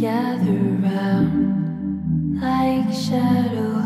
gather round like shadows.